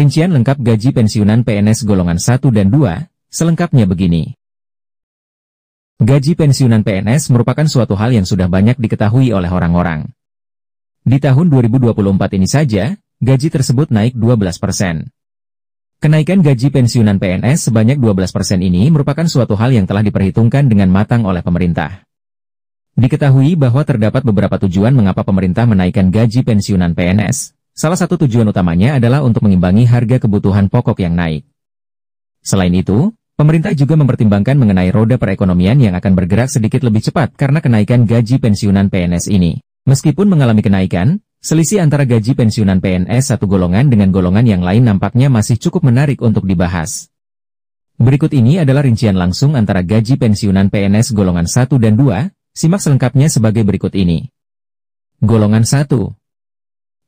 Rincian lengkap gaji pensiunan PNS golongan 1 dan 2, selengkapnya begini. Gaji pensiunan PNS merupakan suatu hal yang sudah banyak diketahui oleh orang-orang. Di tahun 2024 ini saja, gaji tersebut naik 12 persen. Kenaikan gaji pensiunan PNS sebanyak 12 persen ini merupakan suatu hal yang telah diperhitungkan dengan matang oleh pemerintah. Diketahui bahwa terdapat beberapa tujuan mengapa pemerintah menaikkan gaji pensiunan PNS. Salah satu tujuan utamanya adalah untuk mengimbangi harga kebutuhan pokok yang naik. Selain itu, pemerintah juga mempertimbangkan mengenai roda perekonomian yang akan bergerak sedikit lebih cepat karena kenaikan gaji pensiunan PNS ini. Meskipun mengalami kenaikan, Selisih antara gaji pensiunan PNS satu golongan dengan golongan yang lain nampaknya masih cukup menarik untuk dibahas. Berikut ini adalah rincian langsung antara gaji pensiunan PNS golongan 1 dan 2, simak selengkapnya sebagai berikut ini. Golongan 1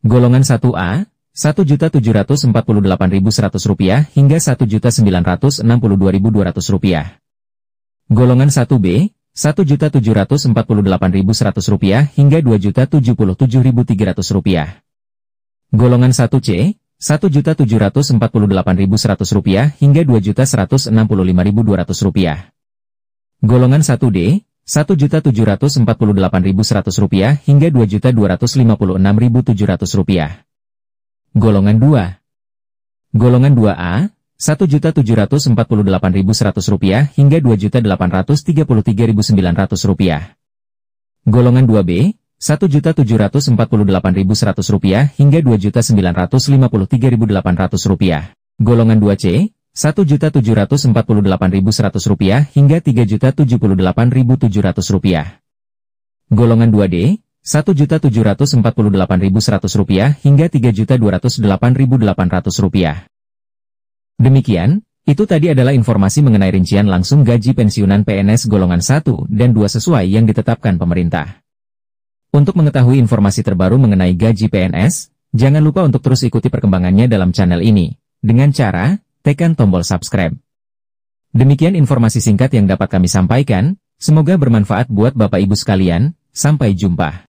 Golongan 1A, Rp1.748.100 hingga Rp1.962.200. Golongan 1B, Rp1.748.100 hingga Rp2.077.300. Golongan 1C, Rp1.748.100 hingga Rp2.165.200. Golongan 1D, Rp1.748.100 hingga Rp2.256.700. Golongan 2. Golongan 2A, Rp1.748.100 hingga Rp2.833.900. Golongan 2B, Rp1.748.100 hingga Rp2.953.800. Golongan 2C, Rp1.748.100 hingga Rp3.078.700. Golongan 2D, Rp1.748.100 hingga Rp3.208.800. Demikian, itu tadi adalah informasi mengenai rincian langsung gaji pensiunan PNS golongan 1 dan 2 sesuai yang ditetapkan pemerintah. Untuk mengetahui informasi terbaru mengenai gaji PNS, jangan lupa untuk terus ikuti perkembangannya dalam channel ini, dengan cara, tekan tombol subscribe. Demikian informasi singkat yang dapat kami sampaikan, semoga bermanfaat buat Bapak Ibu sekalian, sampai jumpa.